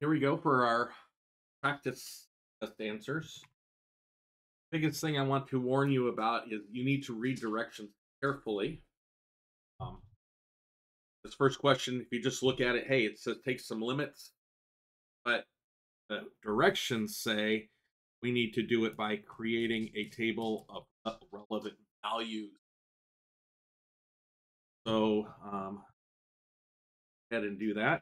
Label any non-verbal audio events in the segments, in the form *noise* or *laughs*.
Here we go for our practice test answers. Biggest thing I want to warn you about is you need to read directions carefully. Um, this first question, if you just look at it, hey, it says take some limits, but the directions say we need to do it by creating a table of relevant values. So um, go ahead and do that.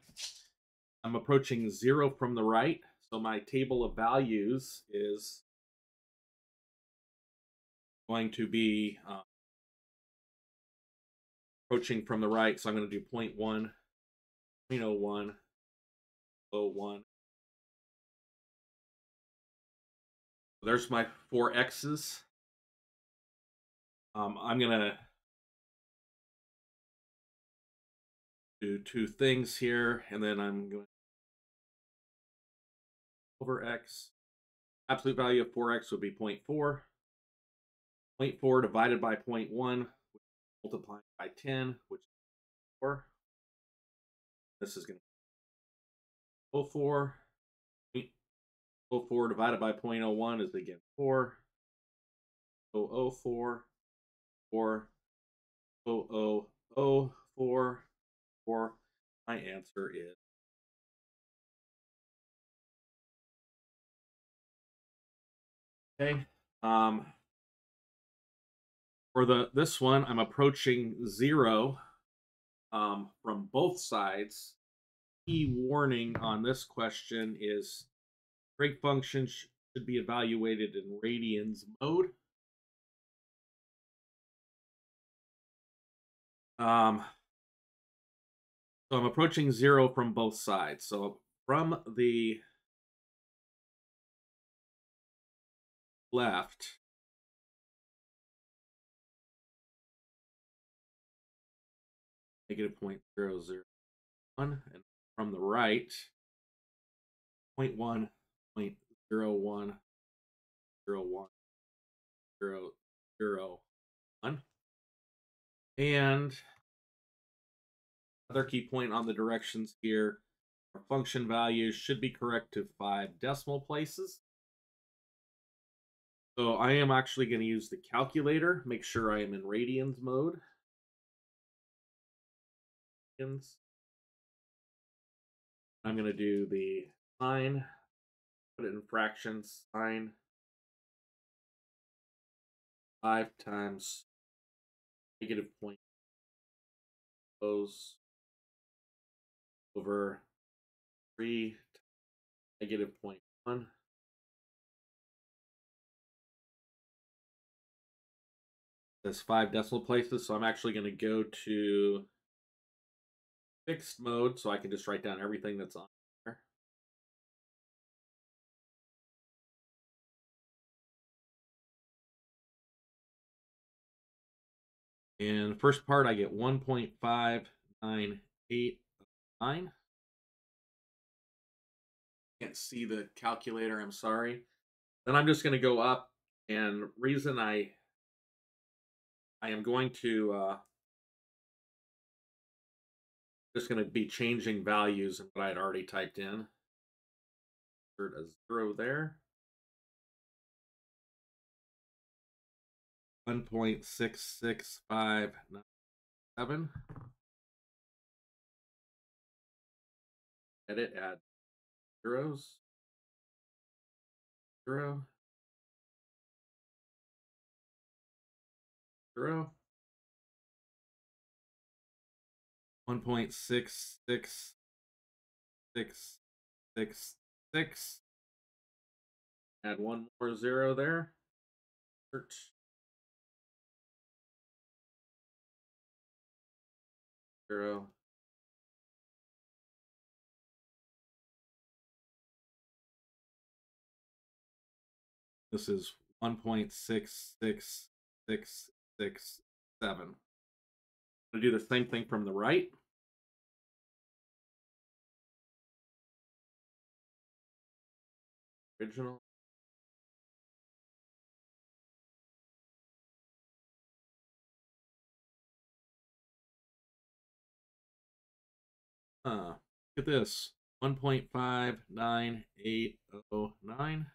I'm approaching zero from the right. So my table of values is going to be uh, approaching from the right. So I'm going to do 0 0.1, 0.01, 0.01. There's my four X's. Um, I'm going to do two things here, and then I'm going over x. Absolute value of 4x would be 0 0.4. 0.4 divided by 0.1, multiplied by 10, which is 4. This is going to be 04. 04 divided by 0.01 is again 4. 004. 4. 0004. 4. My answer is Okay. Um, for the this one, I'm approaching zero um, from both sides. Key warning on this question is break function should be evaluated in radians mode. Um, so I'm approaching zero from both sides. So from the left negative point zero zero one, and from the right point one point zero one zero one zero zero one, and other key point on the directions here. Our function values should be correct to five decimal places. So I am actually going to use the calculator, make sure I am in radians mode. I'm going to do the sine, put it in fractions, sine. 5 times negative point goes over 3 negative point 1 There's five decimal places, so I'm actually going to go to fixed mode so I can just write down everything that's on there. And first part, I get 1.598 Can't see the calculator, I'm sorry. Then I'm just going to go up, and reason I I am going to uh, just going to be changing values in what I had already typed in. Insert a zero there. 1.66597. Edit, add zeros. Zero. Zero. One point six six six six six. Add one more zero there. Search. Zero. This is 1.666 six, seven. I'm going to do the same thing from the right. Original. Uh, look at this. 1.59809.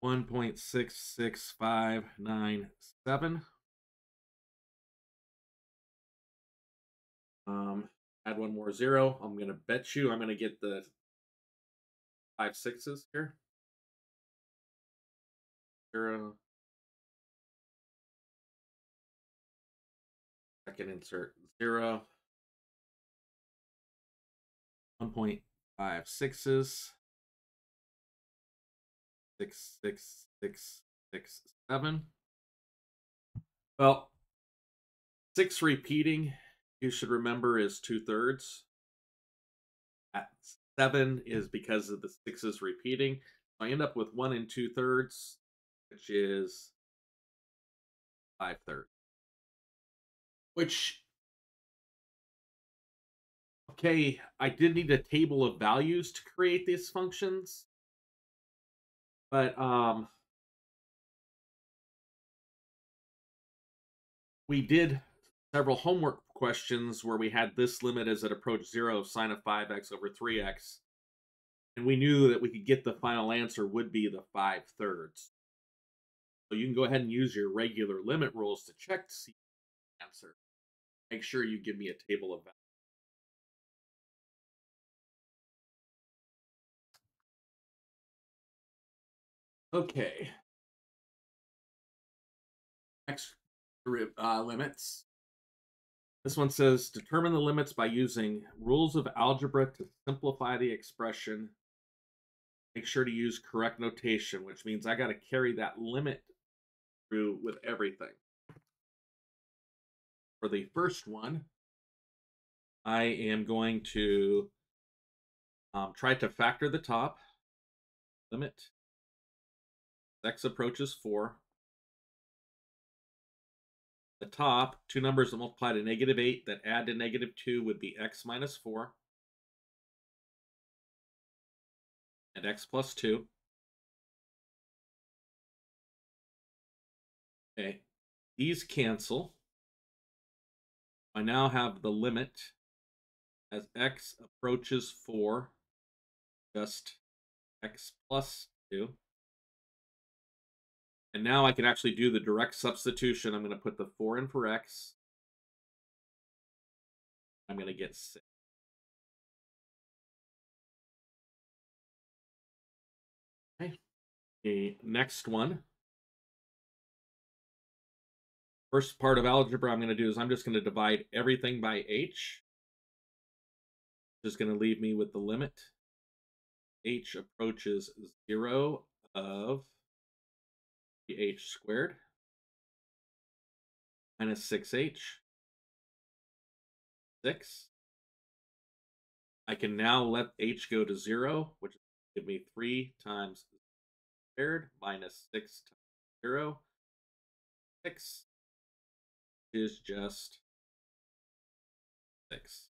One point six six five nine seven. Um, add one more zero. I'm gonna bet you I'm gonna get the five sixes here. Zero. Second insert zero. One point five sixes. Six six six six seven. Well, six repeating, you should remember is two thirds. At seven is because of the sixes repeating. I end up with one and two thirds, which is five thirds. Which, okay, I did need a table of values to create these functions. But, um, we did several homework questions where we had this limit as it approached zero, sine of 5x over 3x. And we knew that we could get the final answer would be the 5 thirds. So you can go ahead and use your regular limit rules to check to see the answer. Make sure you give me a table of values. Okay. Next uh, limits. This one says determine the limits by using rules of algebra to simplify the expression. Make sure to use correct notation, which means I got to carry that limit through with everything. For the first one, I am going to um, try to factor the top limit x approaches 4. The top, two numbers that multiply to negative 8 that add to negative 2 would be x minus 4. And x plus 2. Okay, these cancel. I now have the limit as x approaches 4, just x plus 2. And now I can actually do the direct substitution. I'm going to put the 4 in for x. I'm going to get 6. Okay. The next one. First part of algebra I'm going to do is I'm just going to divide everything by h. Just going to leave me with the limit. h approaches 0 of h squared minus 6h. 6. I can now let h go to 0, which give me 3 times squared minus 6 times 0. 6 is just 6.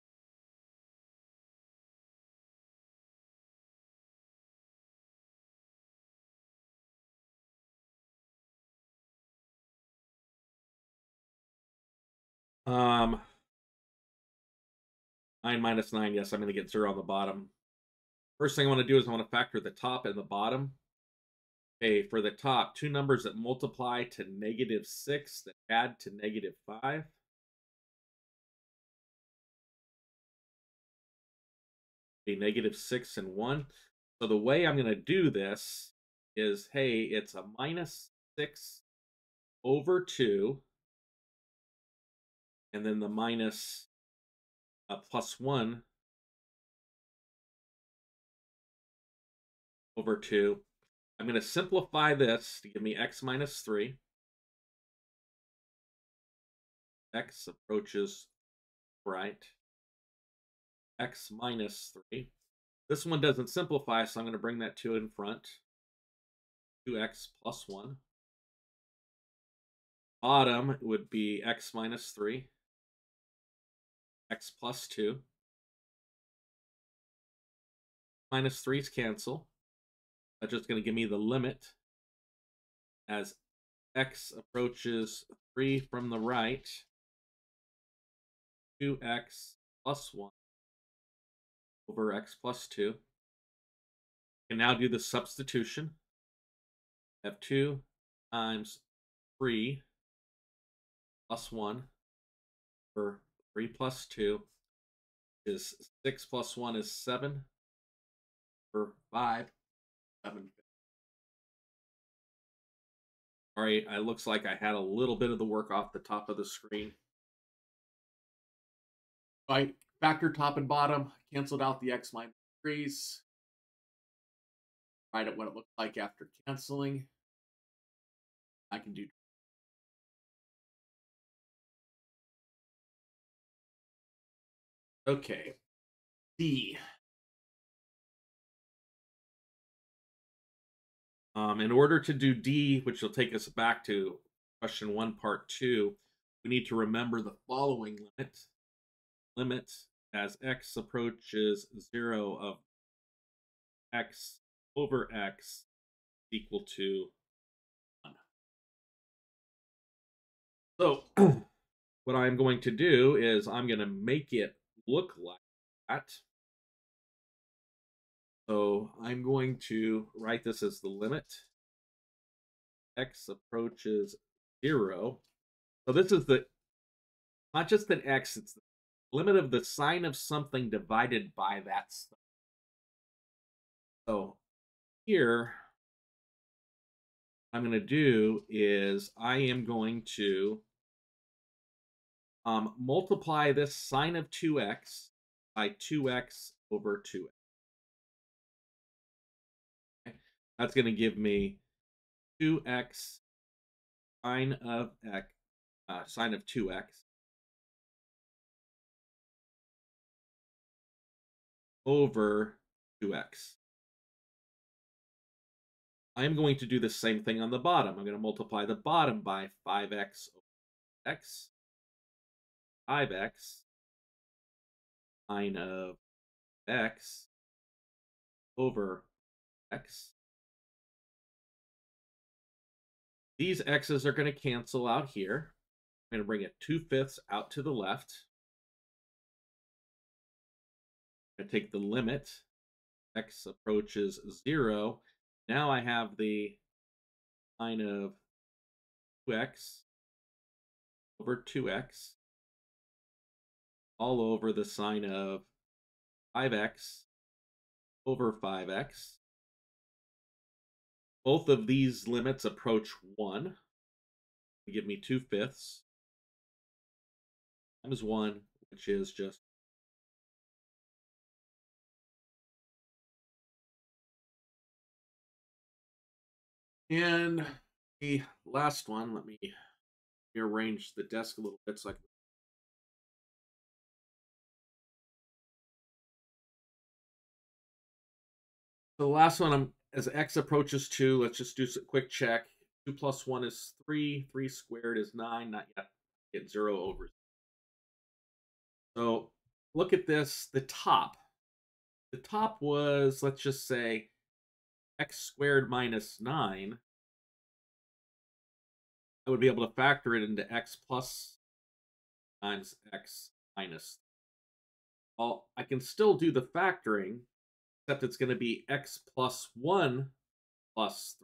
Um, 9 minus 9, yes, I'm going to get 0 on the bottom. First thing I want to do is I want to factor the top and the bottom. Okay, for the top, two numbers that multiply to negative 6 that add to negative 5. Okay, negative 6 and 1. So the way I'm going to do this is, hey, it's a minus 6 over 2 and then the minus uh, plus 1 over 2. I'm going to simplify this to give me x minus 3. x approaches right. x minus 3. This one doesn't simplify, so I'm going to bring that 2 in front. 2x plus 1. Bottom would be x minus 3 x plus 2. minus 3's cancel. That's just going to give me the limit as x approaches 3 from the right. 2x plus 1 over x plus 2. can now do the substitution. Have 2 times 3 plus 1 for 3 plus 2 is 6 plus 1 is 7 for 5 7 all right it looks like i had a little bit of the work off the top of the screen I factor top and bottom, canceled out the x minus 3's. Write it what it looked like after canceling. I can do Okay. D. Um, in order to do D, which will take us back to question one, part two, we need to remember the following limit. Limit as x approaches zero of x over x equal to 1. So *clears throat* what I'm going to do is I'm going to make it look like that. So I'm going to write this as the limit. X approaches zero. So this is the, not just an X, it's the limit of the sine of something divided by that stuff. So here, I'm going to do is I am going to um, multiply this sine of 2x by 2x over 2x. Okay. That's going to give me 2x sine of x, uh, sine of 2x over 2x. I'm going to do the same thing on the bottom. I'm going to multiply the bottom by 5x over x 5x sine of x over x. These x's are going to cancel out here. I'm going to bring it 2 fifths out to the left. I take the limit. x approaches 0. Now I have the sine of 2x over 2x all over the sine of 5x over 5x. Both of these limits approach 1. They give me 2 fifths times 1, which is just And the last one, let me rearrange the desk a little bit so I can the last one, I'm, as x approaches 2, let's just do a quick check. 2 plus 1 is 3. 3 squared is 9. Not yet. Get 0 over. So look at this. The top. The top was, let's just say, x squared minus 9. I would be able to factor it into x plus times x minus. Well, I can still do the factoring, except it's going to be x plus 1 plus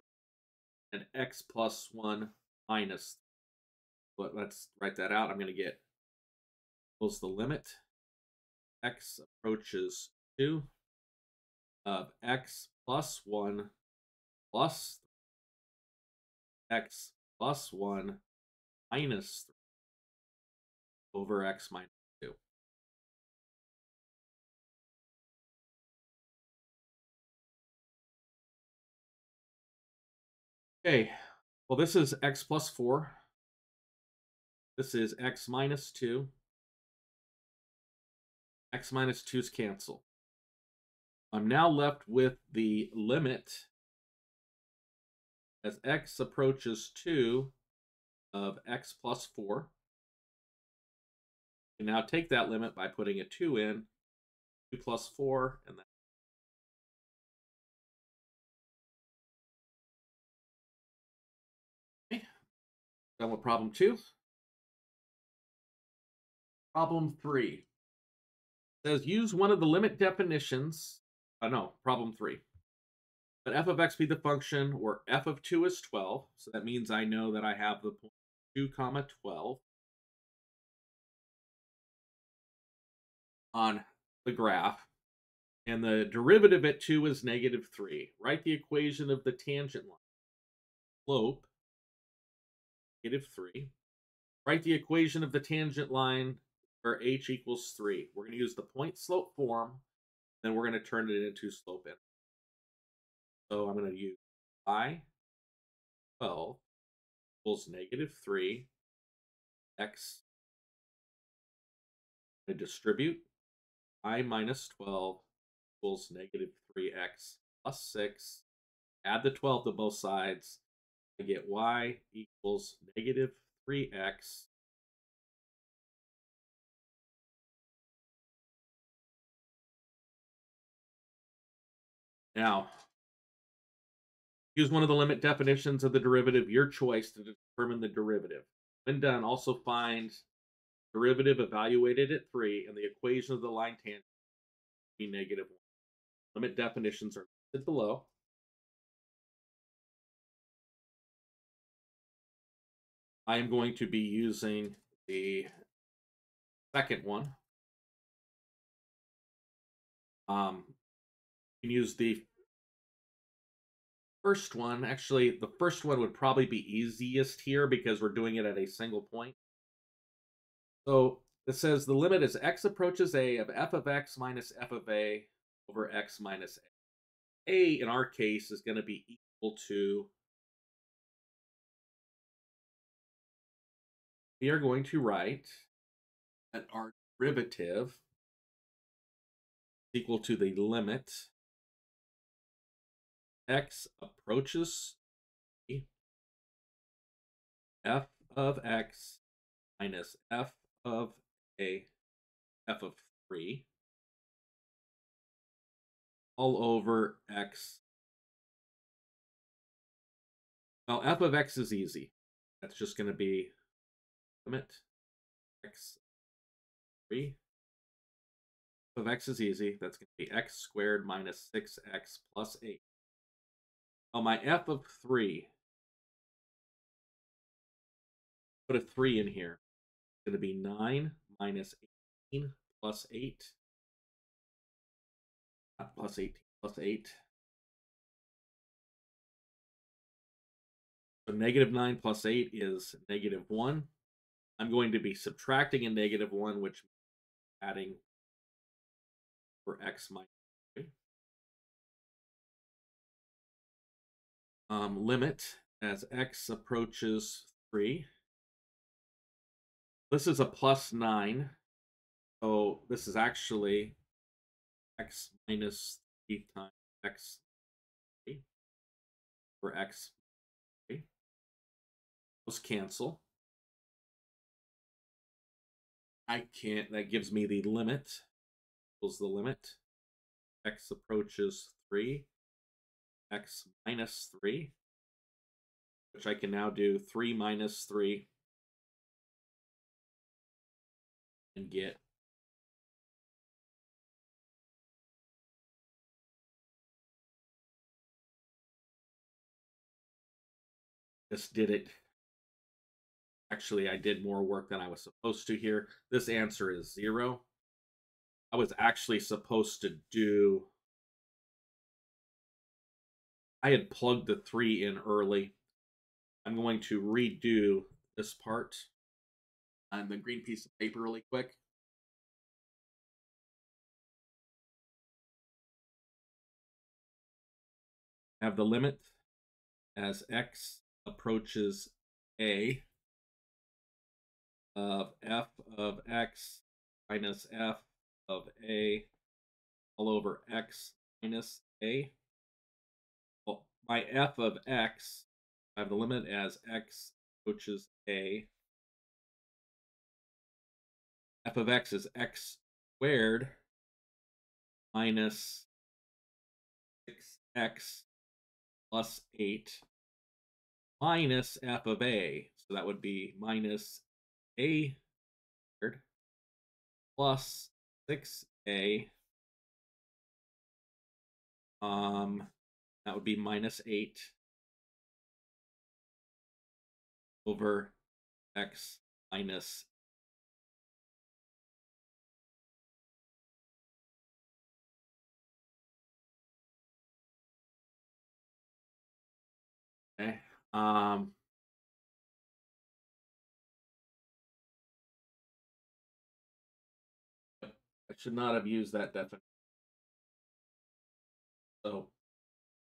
3 and x plus 1 minus 3. But let's write that out. I'm going to get equals the limit. x approaches 2 of x plus 1 plus x plus 1 minus 3 over x minus Okay, well, this is x plus 4. This is x minus 2. x minus 2's cancel. I'm now left with the limit as x approaches 2 of x plus 4. You now take that limit by putting a 2 in, 2 plus 4, and that Done with problem two. Problem three says use one of the limit definitions. Uh, no, problem three. But f of x be the function where f of 2 is 12. So that means I know that I have the point 2 comma 12 on the graph. And the derivative at 2 is negative 3. Write the equation of the tangent line. Slope, negative 3. Write the equation of the tangent line where h equals 3. We're going to use the point slope form, then we're going to turn it into slope in. So I'm going to use i 12 equals negative 3 x. I distribute i minus 12 equals negative 3x plus 6. Add the 12 to both sides. I get y equals negative 3x Now, use one of the limit definitions of the derivative, your choice, to determine the derivative. When done, also find derivative evaluated at 3 and the equation of the line tangent be negative 1. Limit definitions are listed below. I am going to be using the second one. Um, you can use the first one. Actually, the first one would probably be easiest here because we're doing it at a single point. So it says the limit is x approaches a of f of x minus f of a over x minus a. A, in our case, is going to be equal to we are going to write that our derivative equal to the limit x approaches f of x minus f of a f of 3 all over x. Well, f of x is easy. That's just going to be limit x 3 of x is easy. That's going to be x squared minus 6x plus 8. On my f of 3, put a 3 in here. It's going to be 9 minus 18 plus 8. Not plus 18, plus 8. So negative 9 plus 8 is negative 1. I'm going to be subtracting a negative 1, which adding for x minus um, limit as x approaches 3. This is a plus 9. So this is actually x minus 3 times x 3 for x 3. Those cancel. I can't, that gives me the limit, equals the limit. x approaches 3 x minus 3, which I can now do 3 minus 3 and get just did it. Actually, I did more work than I was supposed to here. This answer is zero. I was actually supposed to do I had plugged the three in early. I'm going to redo this part on the green piece of paper really quick. Have the limit as x approaches a of f of x minus f of a all over x minus a Well, my f of x, I have the limit as x approaches a. f of x is x squared minus 6x plus 8 minus f of a. So that would be minus a squared plus 6a. Um, that would be minus 8 over x minus Okay. Um, should not have used that definition. So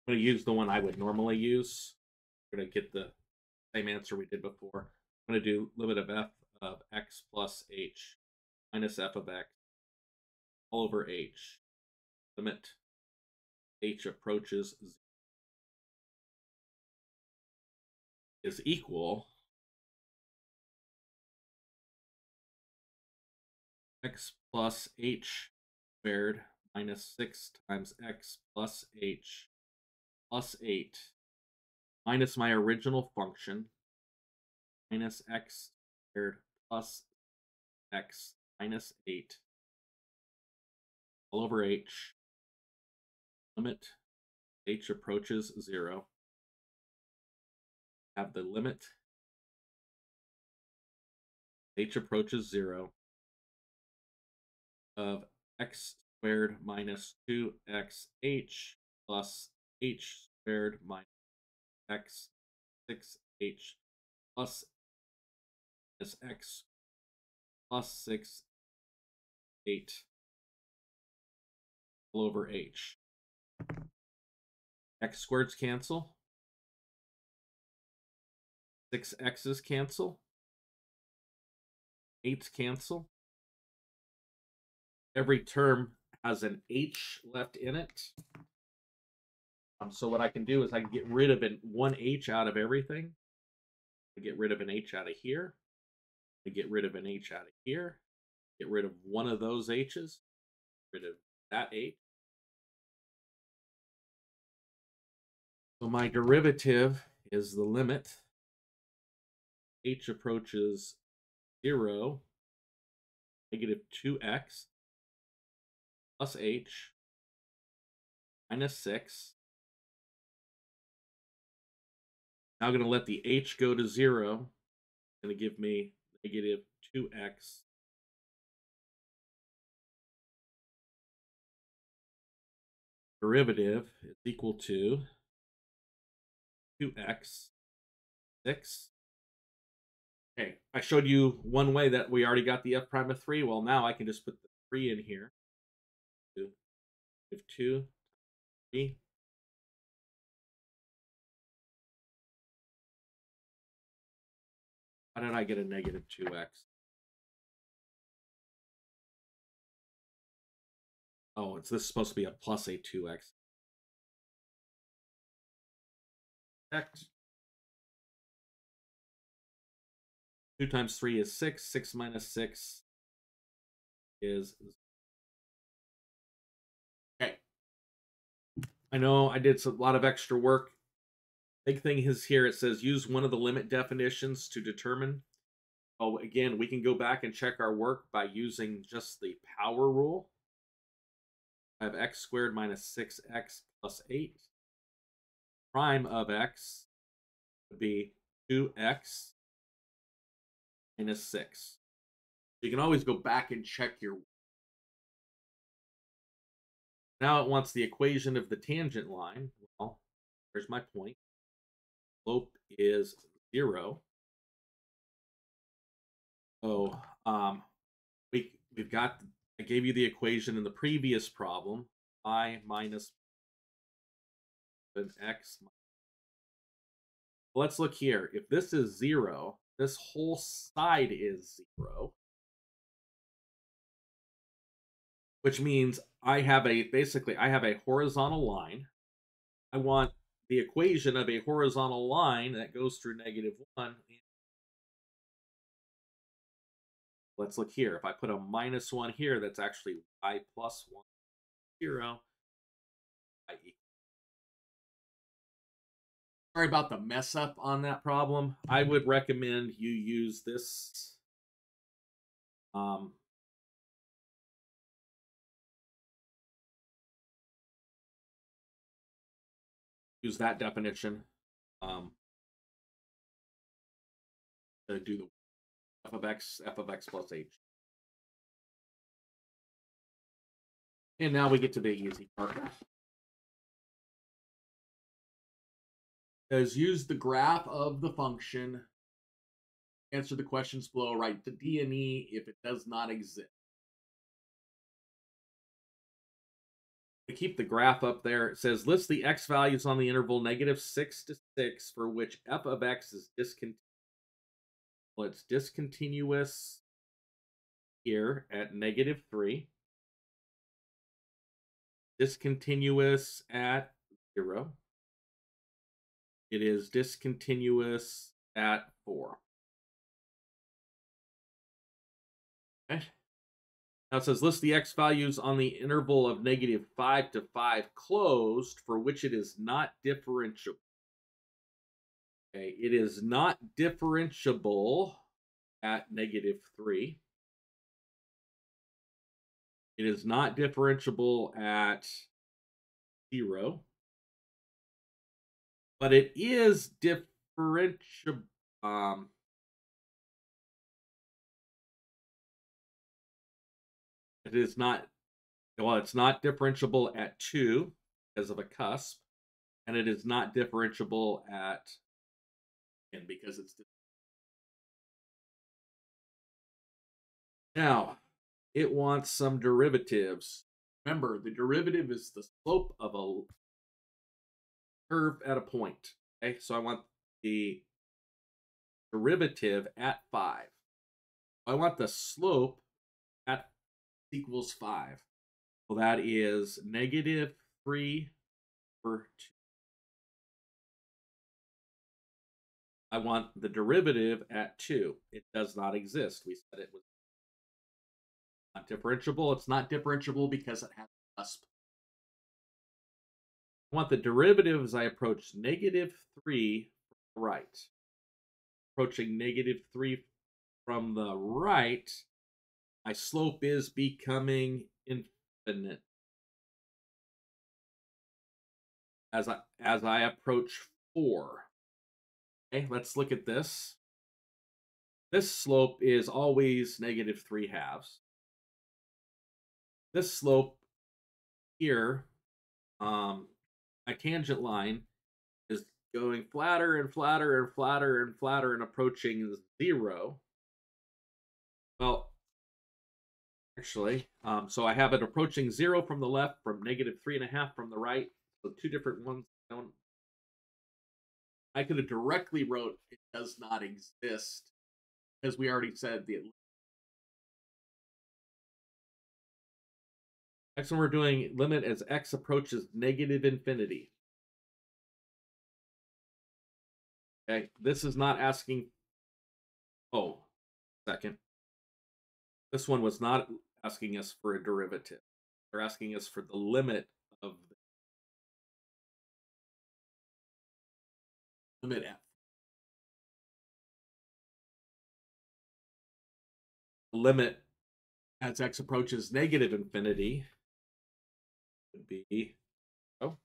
I'm going to use the one I would normally use. We're going to get the same answer we did before. I'm going to do limit of f of x plus h minus f of x all over h. Limit h approaches 0 is equal x plus h squared minus 6 times x plus h plus 8 minus my original function minus x squared plus x minus 8 all over h. Limit h approaches 0 have the limit. H approaches 0 of x squared minus 2xh plus h squared minus x 6h plus minus x plus 6 8 all over h. x squareds cancel. 6 x's cancel. 8's cancel. Every term has an h left in it. Um, so what I can do is I can get rid of an, one h out of everything. I get rid of an h out of here. I get rid of an h out of here. Get rid of one of those h's. Get rid of that h. So my derivative is the limit h approaches 0, negative 2x plus h minus 6. Now I'm going to let the h go to 0. It's going to give me negative 2x derivative is equal to 2x 6 Okay, I showed you one way that we already got the f prime of 3. Well, now I can just put the 3 in here. 2, 2, 3. How did I get a negative 2x? Oh, it's this is supposed to be a plus a 2x. X. 2 times 3 is 6. 6 minus 6 is... I know I did a lot of extra work. Big thing is here, it says use one of the limit definitions to determine. Oh, again, we can go back and check our work by using just the power rule. I have x squared minus 6x plus 8. Prime of x would be 2x minus 6. You can always go back and check your. Now it wants the equation of the tangent line. Well, here's my point. Slope is 0. So um, we, we've got, I gave you the equation in the previous problem. I minus an x. Let's look here. If this is 0, this whole side is zero. Which means I have a, basically, I have a horizontal line. I want the equation of a horizontal line that goes through negative 1. Let's look here. If I put a minus 1 here, that's actually y plus 1, 0. Sorry about the mess up on that problem. I would recommend you use this. Um, use that definition um, to do the f of x, f of x plus h. And now we get to the easy part. Is use the graph of the function. Answer the questions below. Write the D and E if it does not exist. we keep the graph up there. It says list the x values on the interval negative 6 to 6 for which f of x is discontinuous. Well, it's discontinuous here at negative 3. Discontinuous at 0. It is discontinuous at 4. Now it says list the x values on the interval of negative 5 to 5 closed for which it is not differentiable. Okay, it is not differentiable at negative 3. It is not differentiable at zero, but it is differentiable. Um, it is not, well, it's not differentiable at two because of a cusp, and it is not differentiable at n because it's. Now, it wants some derivatives. Remember, the derivative is the slope of a curve at a point. Okay, so I want the derivative at 5. I want the slope at equals 5. Well, that is negative 3 over 2. I want the derivative at 2. It does not exist. We said it was not differentiable. It's not differentiable because it has a cusp. I want the derivative as I approach negative 3 from the right. Approaching negative 3 from the right, my slope is becoming infinite. As I, as I approach 4. Okay, let's look at this. This slope is always negative 3 halves this slope here, um, my tangent line is going flatter and flatter and flatter and flatter and approaching zero. Well, actually, um, so I have it approaching zero from the left, from negative three and a half from the right. So two different ones. I could have directly wrote it does not exist because we already said the Next one we're doing limit as x approaches negative infinity. Okay, this is not asking. Oh, second. This one was not asking us for a derivative. They're asking us for the limit of the limit f. limit as x approaches negative infinity would be oh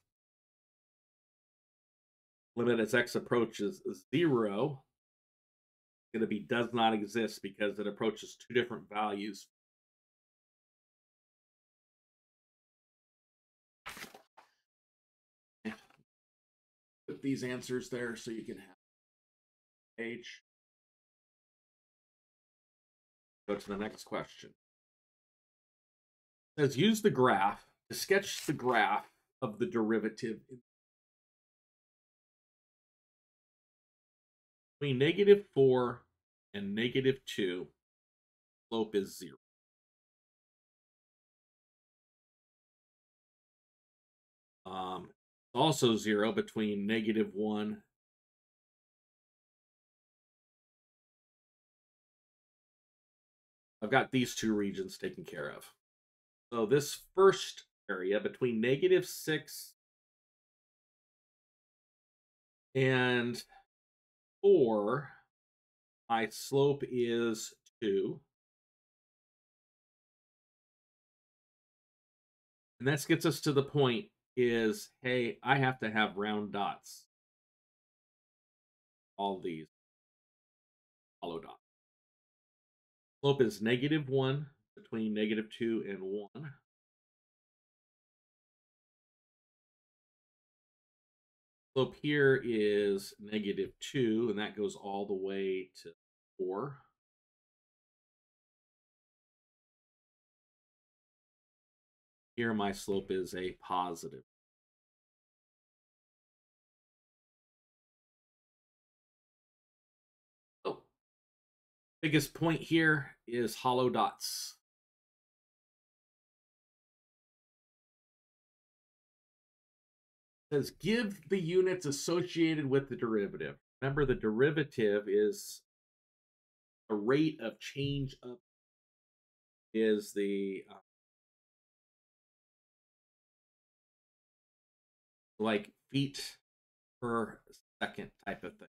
limit as x approaches zero going to be does not exist because it approaches two different values. *laughs* Put these answers there so you can have h. Go to the next question. It says use the graph to sketch the graph of the derivative between negative 4 and negative 2, slope is 0. Um, also 0 between negative 1 I've got these two regions taken care of. So this first area between negative 6 And four, my slope is two. And this gets us to the point is, hey, I have to have round dots. All these hollow dots. Slope is negative one between negative two and one. Slope here is negative 2, and that goes all the way to 4. Here my slope is a positive. Oh, biggest point here is hollow dots. Says give the units associated with the derivative. Remember, the derivative is a rate of change of is the uh, like feet per second type of thing.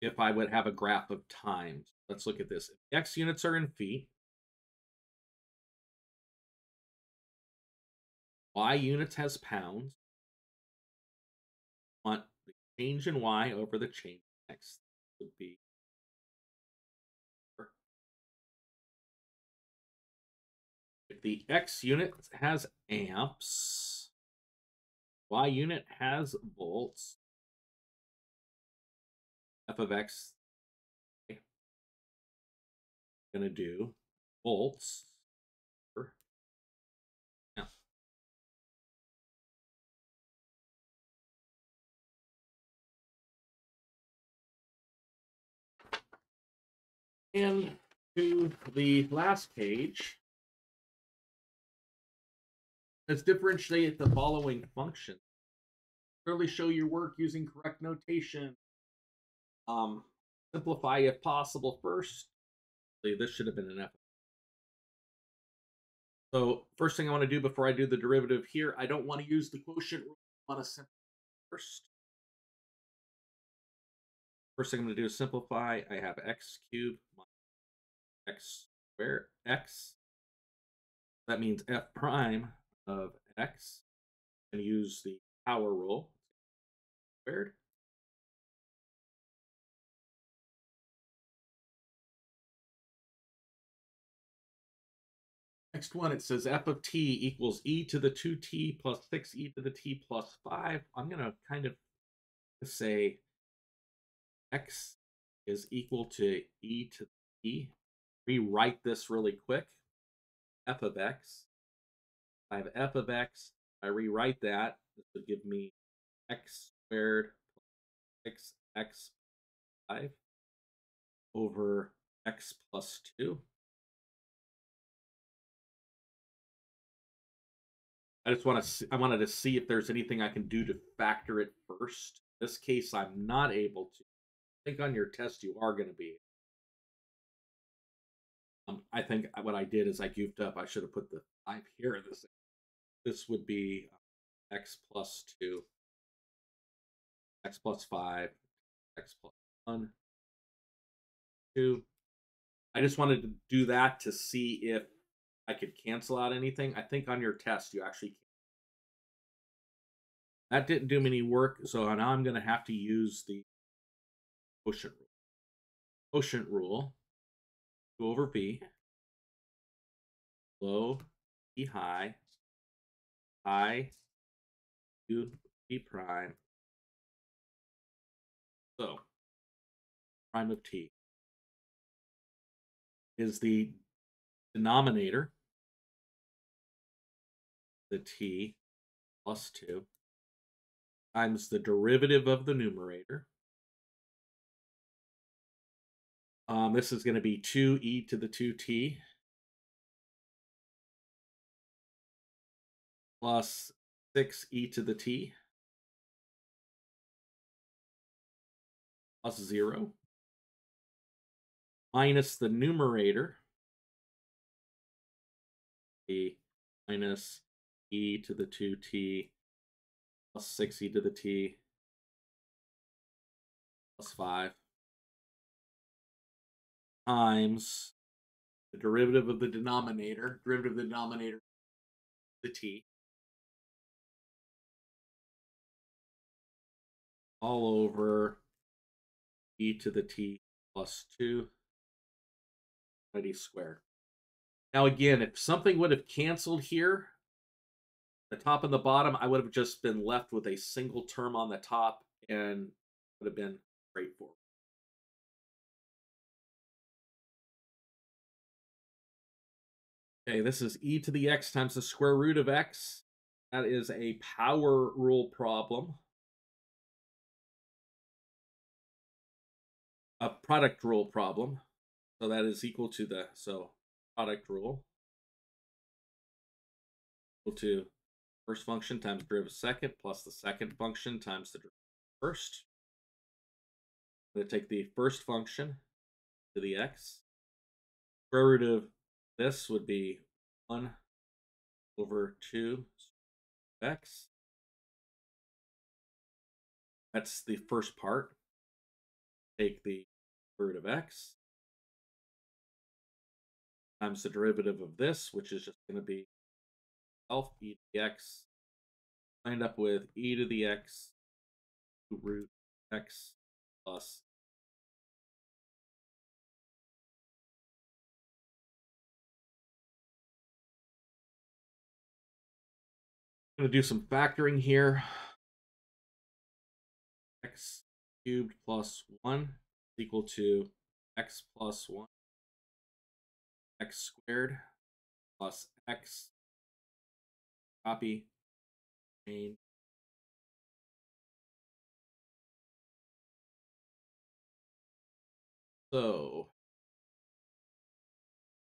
If I would have a graph of times, let's look at this. If x units are in feet, y units has pounds. Want the change in y over the change in x would be if the x unit has amps, y unit has volts, f of x to do volts And to the last page, let's differentiate the following function. Clearly show your work using correct notation. Um, simplify if possible first. This should have been an F. So first thing I want to do before I do the derivative here, I don't want to use the quotient rule. I want to simplify first. First thing I'm going to do is simplify. I have x cubed x squared x. That means f prime of x. And use the power rule squared. Next one, it says f of t equals e to the 2t plus 6e to the t plus 5. I'm going to kind of say x is equal to e to the t rewrite this really quick. f of x. I have f of x. I rewrite that. This would give me x squared plus 6x 5 over x plus 2. I just want to see, I wanted to see if there's anything I can do to factor it first. In this case, I'm not able to. I think on your test you are going to be I think what I did is I goofed up. I should have put the 5 here. This, this would be uh, x plus 2, x plus 5, x plus 1, 2. I just wanted to do that to see if I could cancel out anything. I think on your test you actually can. That didn't do me any work, so now I'm going to have to use the quotient rule. Quotient rule go over V, low, E high, high, U, T prime. So, prime of T. Is the denominator, the T plus 2, times the derivative of the numerator, Um, this is going to be 2e to the 2t plus 6e to the t. Plus 0 minus the numerator. E minus e to the 2t plus 6e to the t. Plus 5 times the derivative of the denominator, derivative of the denominator, the t, all over e to the t plus 2 d squared. Now again, if something would have canceled here, the top and the bottom, I would have just been left with a single term on the top and would have been straightforward. Okay, this is e to the x times the square root of x. That is a power rule problem. A product rule problem. So that is equal to the, so product rule equal to first function times derivative of second plus the second function times the first. I'm going to take the first function to the x. Square root of this would be 1 over 2 x. That's the first part. Take the root of x times the derivative of this, which is just going to be self e to the x. End up with e to the x root x plus going to do some factoring here. x cubed plus 1 is equal to x plus 1 x squared plus x. Copy. Main. So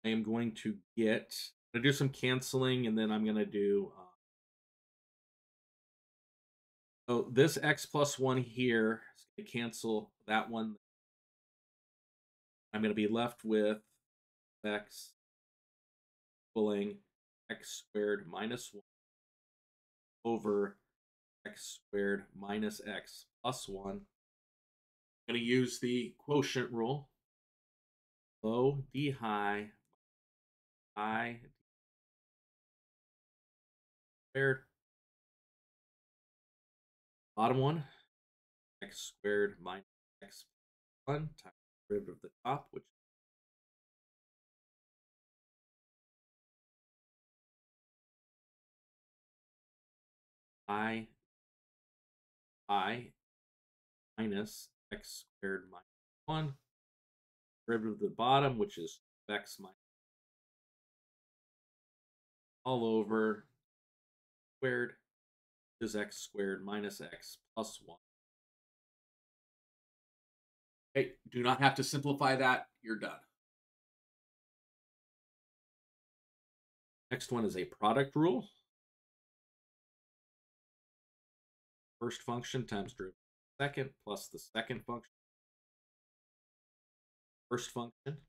I am going to get I'm gonna do some canceling and then I'm gonna do uh, so this x plus one here is gonna cancel that one I'm gonna be left with x equaling x squared minus 1 over x squared minus x plus 1. I'm going to use the quotient rule. Low d high i squared. Bottom one, x squared minus x 1 times the derivative of the top, which i i minus x squared minus 1. Derivative of the bottom, which is x minus all over squared is x squared minus x plus 1. Okay, do not have to simplify that. You're done. Next one is a product rule. first function times derivative second plus the second function. First function,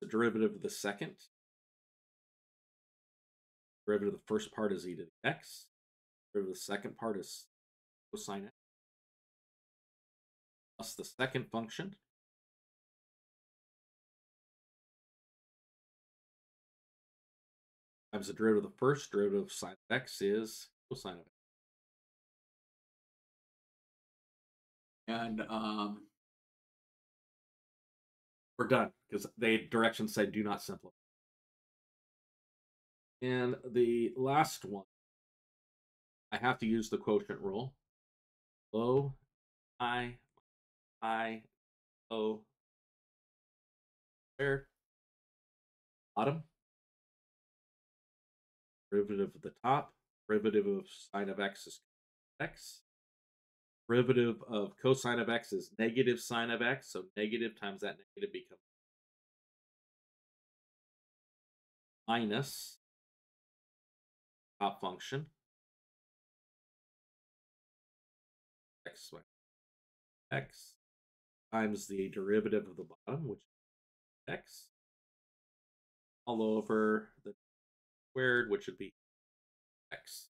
the derivative of the second. Derivative of the first part is e to the x. Derivative of the second part is cosine x. Plus the second function. Times the derivative of the first derivative of sine of x is cosine of x. and um, we're done because the directions say do not simplify. And the last one, I have to use the quotient rule. Low, high, high, low, bottom, derivative of the top, derivative of sine of x is x, derivative of cosine of x is negative sine of x, so negative times that negative becomes minus function. X, x times the derivative of the bottom, which is x, all over the squared, which would be x.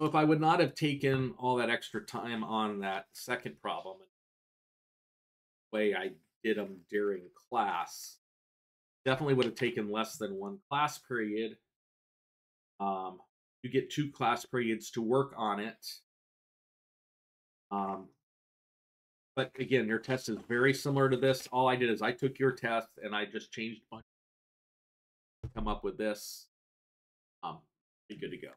So if I would not have taken all that extra time on that second problem, way I did them during class, definitely would have taken less than one class period. Um, you get two class periods to work on it. Um, but again, your test is very similar to this. All I did is I took your test and I just changed bunch, come up with this. Um, be good to go.